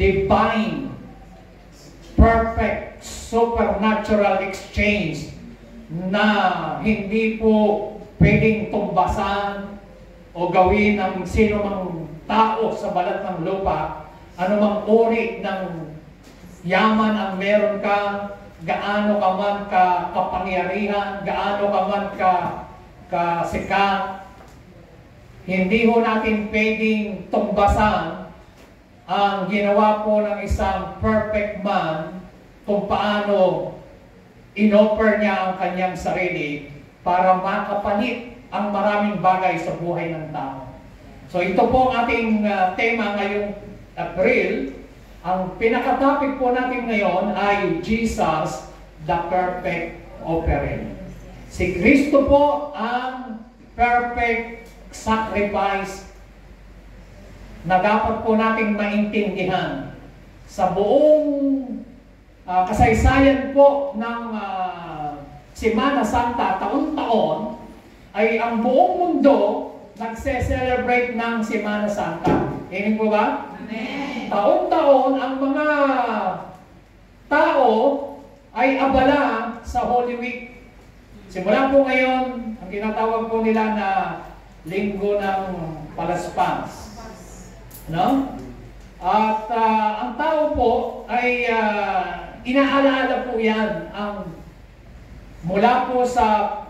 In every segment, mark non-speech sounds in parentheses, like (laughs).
divine, perfect, supernatural exchange na hindi po pwedeng tumbasan o gawin ng sino mang tao sa balat ng lupa, anumang uri ng yaman ang meron ka, gaano ka man ka kapangyarihan, gaano ka man ka kasikat, hindi ho natin pwedeng tumbasan ang ginawa po ng isang perfect man kung paano inoffer niya ang kanyang sarili para makapalit ang maraming bagay sa buhay ng tao. So ito po ang ating uh, tema ngayong April. Ang pinaka-topic po natin ngayon ay Jesus, the perfect offering. Si Kristo po ang perfect sacrifice na dapat po nating maintindihan sa buong uh, kasaysayan po ng uh, Semana Santa taon-taon ay ang buong mundo nagse-celebrate ng Semana Santa. Hindi po ba? Amen. Taon-taon ang mga tao ay abala sa Holy Week. Simula po ngayon, ang tinatawag po nila na linggo ng palaspans. No? At uh, ang tao po ay uh, inaalaala po yan ang mula po sa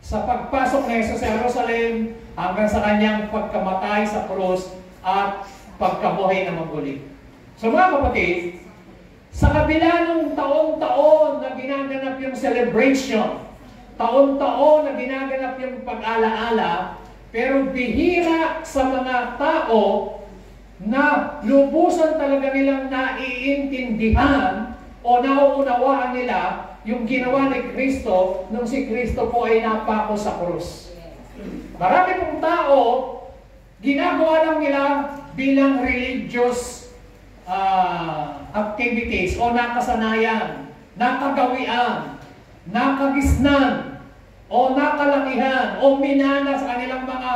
sa pagpasok ng Jesus sa Jerusalem hanggang sa kanyang pagkamatay sa krus at pagkabuhay na maguli. So mga kapatid, sa kabila ng taon-taon na ginaganap yung celebration, taon-taon na ginaganap yung pag-alaala, pero bihira sa mga tao na lubusan talaga nilang naiintindihan o nauunawaan nila yung ginawa ni Kristo nung si Kristo po ay napako sa krus. Marami pong tao, ginagawa lang nila bilang religious uh, activities o nakasanayan, nakagawian, nakagisnan, o nakalakihan o minana sa kanilang mga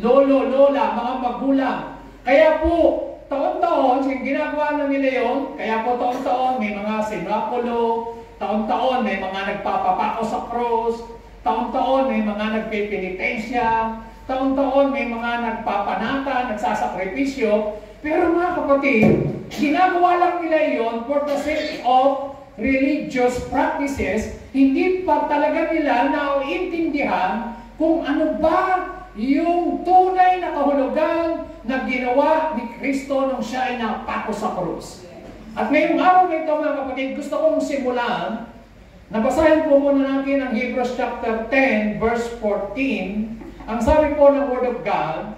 lolo, lola, mga magulang. Kaya po, taon-taon, ginagawa na nila yun, kaya po taon-taon may mga sinakulo, taon-taon may mga nagpapapako sa cross, taon-taon may mga nagpipinitensya, taon-taon may mga nagpapanata, nagsasakripisyo, pero mga kapatid, ginagawa lang nila yon for the sake of religious practices, hindi pa talaga nila naiintindihan kung ano ba yung tunay na kahulugan na ginawa ni Kristo nung siya ay napako sa krus. At ngayong araw na ito mga kapatid, gusto kong simulan, nabasahin po muna natin ang Hebrews chapter 10 verse 14. Ang sabi po ng Word of God,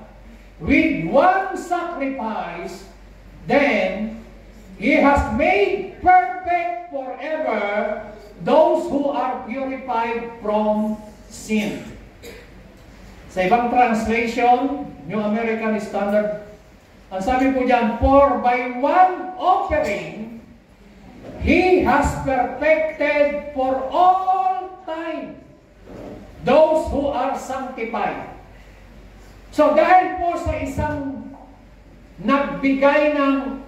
With one sacrifice, then He has made perfect forever those who are purified from sin. Sa ibang translation, New American Standard, ang sabi po dyan, For by one offering, He has perfected for all time those who are sanctified. So dahil po sa isang nagbigay ng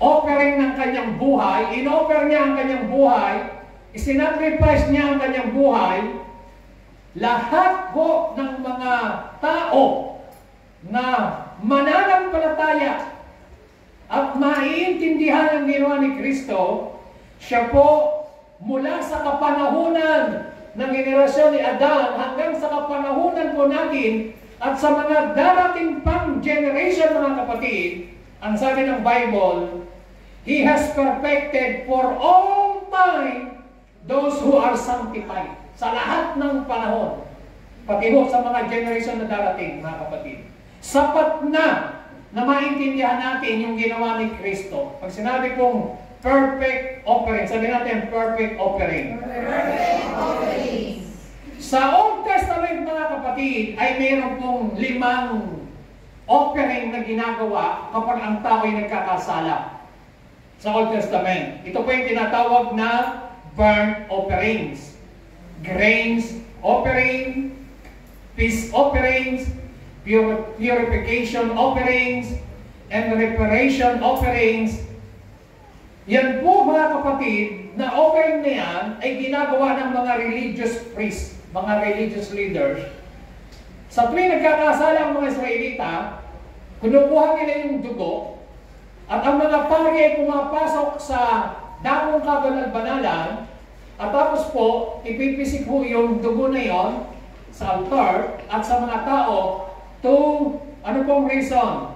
offering ng kanyang buhay, inoffer niya ang kanyang buhay, isinacrifice niya ang kanyang buhay, lahat po ng mga tao na mananampalataya at maiintindihan ang ginawa ni Kristo, siya po mula sa kapanahunan ng generasyon ni Adan hanggang sa kapanahunan po natin at sa mga darating pang generation mga kapatid, ang sabi ng Bible, He has perfected for all time those who are sanctified. Sa lahat ng panahon. Pati ho sa mga generation na darating, mga kapatid. Sapat na na maintindihan natin yung ginawa ni Kristo. Pag sinabi kong perfect offering, sabi natin perfect offering. Perfect offering. Sa Old Testament mga kapatid ay mayroon pong limang offering na ginagawa kapag ang tao ay nagkakasala sa Old Testament. Ito po yung tinatawag na burnt offerings, grains offering, peace offerings, pur purification offerings, and reparation offerings. Yan po mga kapatid, na offering na yan ay ginagawa ng mga religious priests, mga religious leaders. Sa tuwing nagkakasala ang mga Israelita, kinukuha nila yung dugo, at ang mga pari ay pumapasok sa dakong kabanal-banalan, at tapos po, ipipisik po yung dugo na yon sa altar at sa mga tao to, ano pong reason?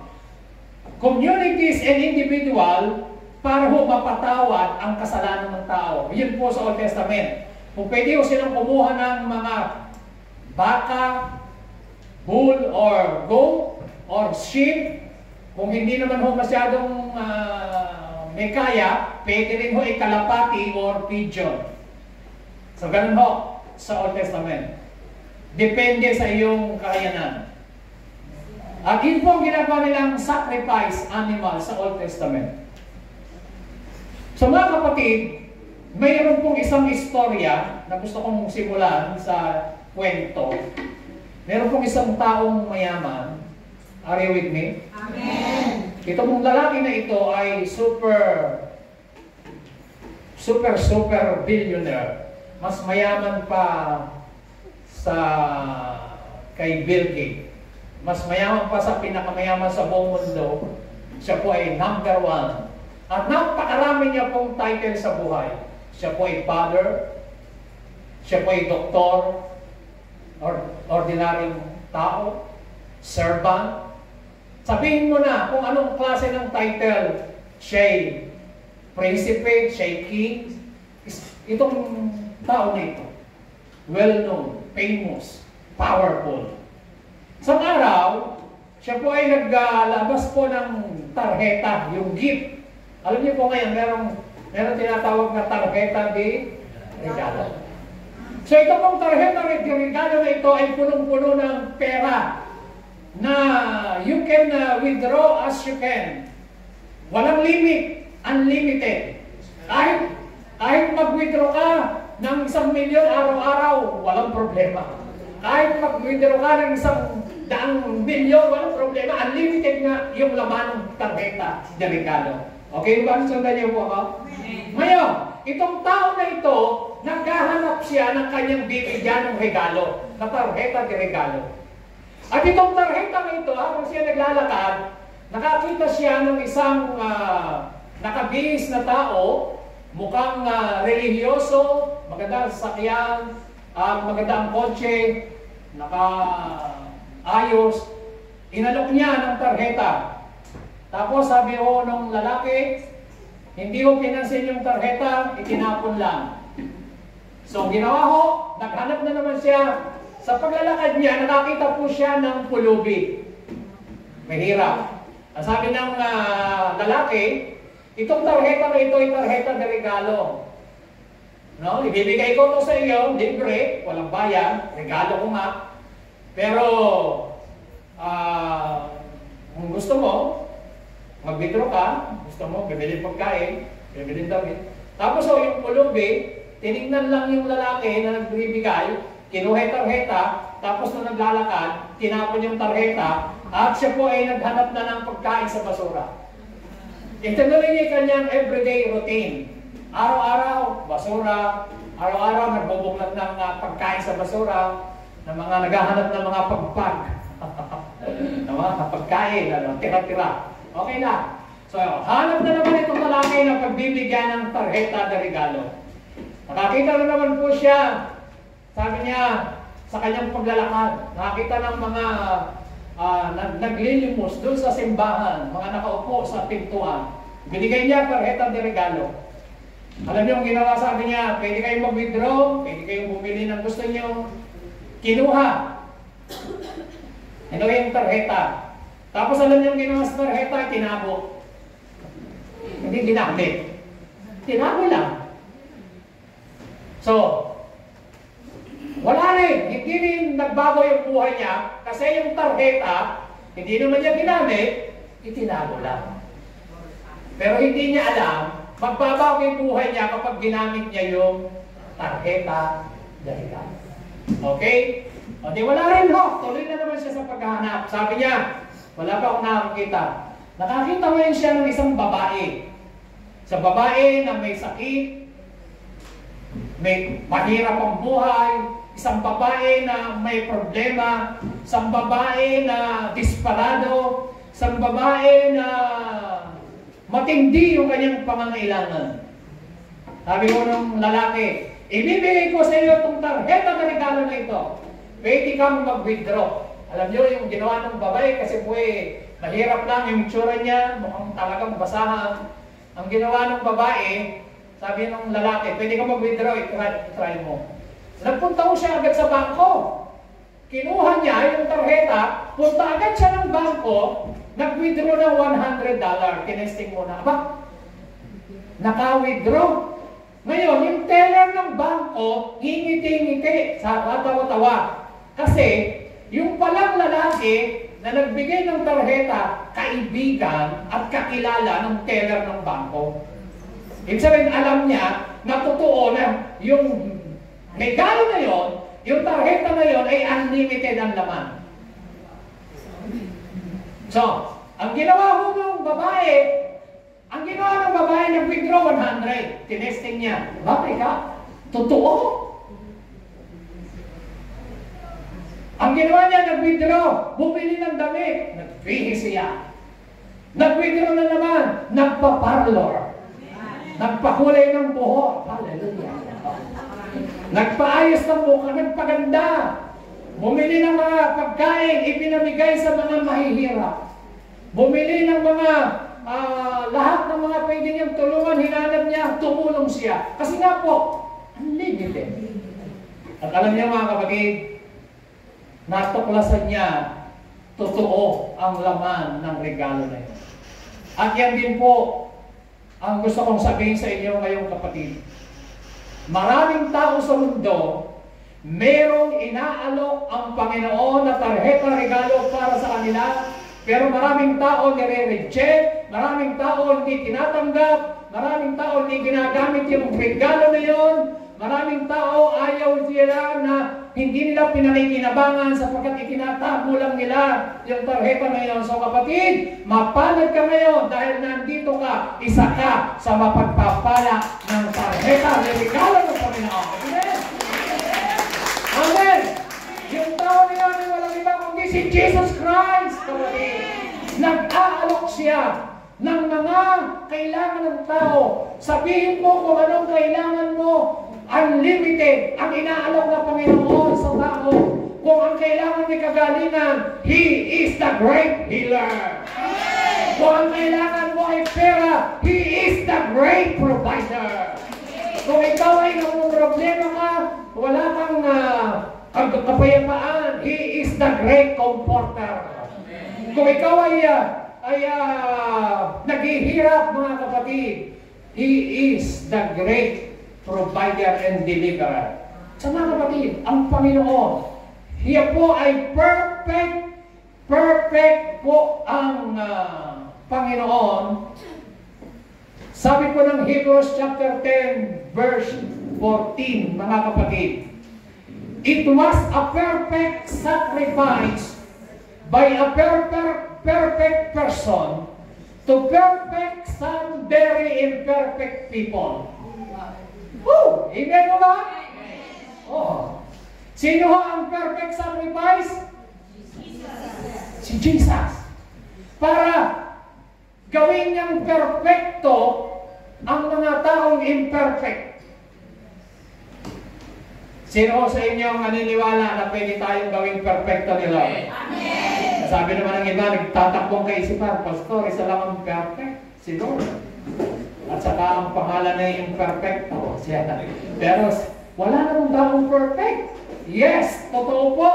Communities and individual para ho mapatawad ang kasalanan ng tao. Yun po sa Old Testament. Kung pwede ho silang kumuha ng mga baka, bull, or goat, or sheep, kung hindi naman ho masyadong uh, may kaya, pwede rin ho ikalapati or pigeon. So ganun ho sa Old Testament. Depende sa iyong kakayanan. At yun po ang ginagawa nilang sacrifice animal sa Old Testament. So mga kapatid, mayroon pong isang istorya na gusto kong simulan sa kwento. Meron pong isang taong mayaman. Are you with me? Amen. Ito pong lalaki na ito ay super, super, super billionaire. Mas mayaman pa sa kay Bill Gates. Mas mayaman pa sa pinakamayaman sa buong mundo. Siya po ay number one at napakarami niya pong title sa buhay. Siya po ay father, siya po ay doktor, or ordinaryong tao, servant. Sabihin mo na kung anong klase ng title. Siya ay prinsipe, siya ay king. Itong tao na ito, well-known, famous, powerful. Sa araw, siya po ay naglalabas po ng tarheta, yung gift alam niyo po ngayon, merong, merong tinatawag na tarjeta de regalo. So ito pong tarjeta de regalo na ito ay punong-puno ng pera na you can uh, withdraw as you can. Walang limit, unlimited. Kahit, kahit mag-withdraw ka ng isang milyon araw-araw, walang problema. Kahit mag-withdraw ka ng isang daang milyon, walang problema. Unlimited nga yung laman ng tarjeta de regalo. Okay ba? Sundan niyo po ako? Ngayon, itong tao na ito, naghahanap siya ng kanyang bibigyan ng regalo, na tarheta de regalo. At itong tarheta na ito, habang siya naglalakad, nakakita siya ng isang uh, nakabihis na tao, mukhang uh, religyoso, maganda sasakyan, uh, maganda ang kotse, naka-ayos. Inalok niya ng tarheta. Tapos sabi ho nung lalaki, hindi ho pinansin yung tarjeta, itinapon lang. So ginawa ho, naghanap na naman siya. Sa paglalakad niya, nakakita po siya ng pulubi. Mahirap. Ang sabi ng uh, lalaki, itong tarjeta na ito ay tarjeta na regalo. No? Ibibigay ko to sa iyo, libre, walang bayan, regalo ko nga. Pero, uh, kung gusto mo, Mag-withdraw ka, gusto mo, bibili pagkain, bibili damit. Tapos oh, yung pulubi, tinignan lang yung lalaki na nagbibigay, kinuha tarheta, tapos nung naglalakad, tinapon yung tarheta, at siya po ay naghanap na ng pagkain sa basura. Itinuloy niya kanyang everyday routine. Araw-araw, basura, araw-araw nagbubuklat ng uh, pagkain sa basura, ng mga naghahanap ng mga pagpag, (laughs) ng mga pagkain, ano, tira-tira. Okay na. So, hanap na naman itong lalaki na pagbibigyan ng tarheta na regalo. Nakakita na naman po siya. Sabi niya, sa kanyang paglalakad, nakakita ng mga uh, naglilimos doon sa simbahan, mga nakaupo sa pintuan. Binigay niya tarheta de regalo. Alam niyo ang ginawa sabi niya, pwede kayong mag-withdraw, pwede kayong bumili ng gusto niyo. Kinuha. Ano yung tarheta? Tapos alam niyo ginawa sa tarjeta, tinabo. Hindi ginamit. Tinabo lang. So, wala rin. Hindi rin nagbago yung buhay niya kasi yung tarjeta, hindi naman niya ginamit, itinabo lang. Pero hindi niya alam, magbabago yung buhay niya kapag ginamit niya yung tarjeta dahil Okay? O di wala rin ho. Tuloy na naman siya sa paghahanap. Sabi niya, wala pa akong nakakita. Nakakita ngayon siya ng isang babae. Sa babae na may sakit, may mahirap ang buhay, isang babae na may problema, isang babae na disparado, isang babae na matindi yung kanyang pangangailangan. Sabi ko ng lalaki, ibibigay ko sa iyo itong tarjeta na regalo na ito. Pwede kang mag-withdraw. Alam niyo, yung ginawa ng babae kasi po eh, mahirap lang yung itsura niya, mukhang talagang basahan. Ang ginawa ng babae, sabi ng lalaki, pwede ka mag-withdraw, i-try, try mo. Nagpunta ko siya agad sa bangko. Kinuha niya yung tarjeta, punta agad siya ng bangko, nag-withdraw ng $100. Tinesting mo na. Aba, naka-withdraw. Ngayon, yung teller ng bangko, ngingiti-ngiti sa tawa-tawa. Kasi, yung palang lalaki na nagbigay ng tarjeta, kaibigan at kakilala ng teller ng bangko. Ibig sabihin, alam niya na totoo na yung regalo na yon, yung tarjeta na yon ay unlimited ang laman. So, ang ginawa ho ng babae, ang ginawa ng babae, nag-withdraw 100. Tinesting niya. Bakit ka? Totoo? Ang ginawa niya, nag-withdraw. Bumili ng damit. Nag-fihis siya. Nag-withdraw na naman. Nagpa-parlor. Nagpakulay ng buhok. Hallelujah. Nagpaayos ng mukha. Nagpaganda. Bumili ng mga pagkain. Ipinamigay sa mga mahihirap. Bumili ng mga uh, lahat ng mga pwede niyang tulungan, hinanap niya, tumulong siya. Kasi nga po, unlimited. At alam niya mga kapatid, natuklasan niya, totoo ang laman ng regalo na ito. At yan din po, ang gusto kong sabihin sa inyo ngayong kapatid. Maraming tao sa mundo, merong inaalok ang Panginoon na tarheta regalo para sa kanila pero maraming tao nire-reject, maraming tao hindi tinatanggap, maraming tao hindi ginagamit yung regalo na yon, maraming tao ayaw sila na hindi nila pinakikinabangan sapagkat itinatago lang nila yung tarheta na yon. So kapatid, mapalad ka ngayon dahil nandito ka, isa ka sa mapagpapala ng tarheta ng regalo ng Panginoon. Amen? Amen! Yung tao na yun ay walang iba kundi si Jesus Christ, kapatid. Nag-aalok siya ng mga kailangan ng tao. Sabihin mo kung anong kailangan mo. Unlimited ang inaalok na Panginoon sa tao. Kung ang kailangan ni kagalingan, He is the great healer. Kung ang kailangan mo ay pera, He is the great provider. Kung ikaw ay problema ka, wala kang uh, kapayapaan, He is the great comforter. Kung ikaw ay, uh, ay uh, naghihirap mga kapatid, He is the great provider and deliverer. Sa mga kapatid, ang Panginoon, Siya po ay perfect, perfect po ang uh, Panginoon. Sabi po ng Hebrews chapter 10, verse 14, mga kapatid, It was a perfect sacrifice by a perfect, perfect person to perfect some very imperfect people. Woo! Amen mo ba? Oh. Sino ho ang perfect sacrifice? Jesus. Si Jesus. Para gawin niyang perfecto ang mga taong imperfect. Sino sa inyo ang naniniwala na pwede tayong gawing perfecto ni Lord? Amen. Sabi naman ng iba, nagtatakbong kaisipan, Pastor, isa lang ang perfect, si Lord. At saka ang pangalan na yung perfecto, siya. Pero wala namang taong perfect. Yes, totoo po.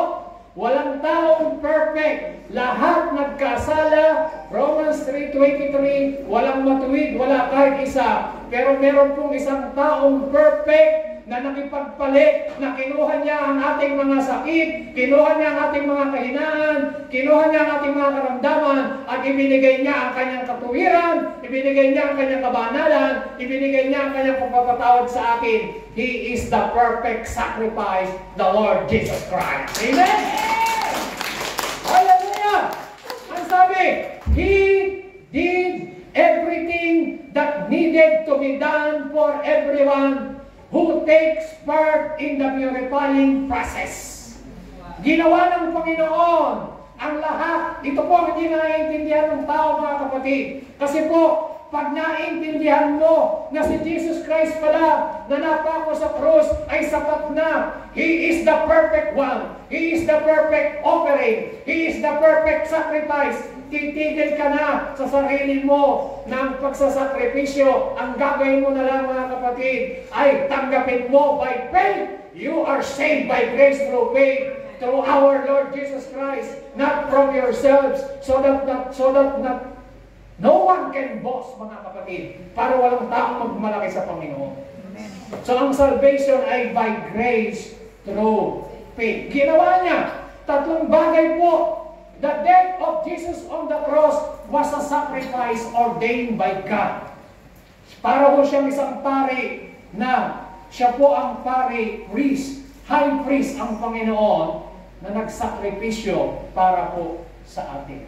Walang taong perfect. Lahat nagkasala. Romans 3.23, walang matuwid, wala kahit isa. Pero meron pong isang taong perfect na nakipagpalit, na kinuha niya ang ating mga sakit, kinuha niya ang ating mga kahinaan, kinuha niya ang ating mga karamdaman, at ibinigay niya ang kanyang katuwiran, ibinigay niya ang kanyang kabanalan, ibinigay niya ang kanyang pagpapatawad sa akin. He is the perfect sacrifice, the Lord Jesus Christ. Amen? Hallelujah! Ang sabi, He everything that needed to be done for everyone who takes part in the purifying process. Ginawa ng Panginoon ang lahat. Ito po ang hindi naiintindihan ng tao mga kapatid. Kasi po, pag naiintindihan mo na si Jesus Christ pala na napako sa krus ay sapat na. He is the perfect one. He is the perfect offering. He is the perfect sacrifice. Titigil ka na sa sarili mo ng pagsasakripisyo. Ang gagawin mo na lang mga kapatid ay tanggapin mo by faith. You are saved by grace through faith through our Lord Jesus Christ, not from yourselves, so that not, so that not No one can boast, mga kapatid, para walang taong magmalaki sa Panginoon. So ang salvation ay by grace through faith. Ginawa niya, tatlong bagay po. The death of Jesus on the cross was a sacrifice ordained by God. Para po siyang isang pari na siya po ang pari priest, high priest ang Panginoon na nagsakripisyo para po sa atin.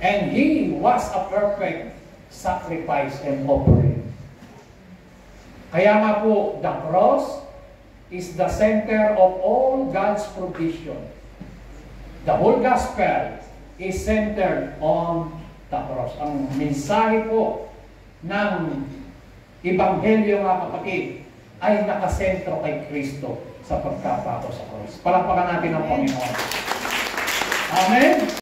And He was a perfect sacrifice and offering. Kaya nga po, the cross is the center of all God's provision. The whole gospel is centered on the cross. Ang mensahe po ng Ebanghelyo mga kapatid ay nakasentro kay Kristo sa pagkapako sa cross. Palapakan natin ang Panginoon. Amen?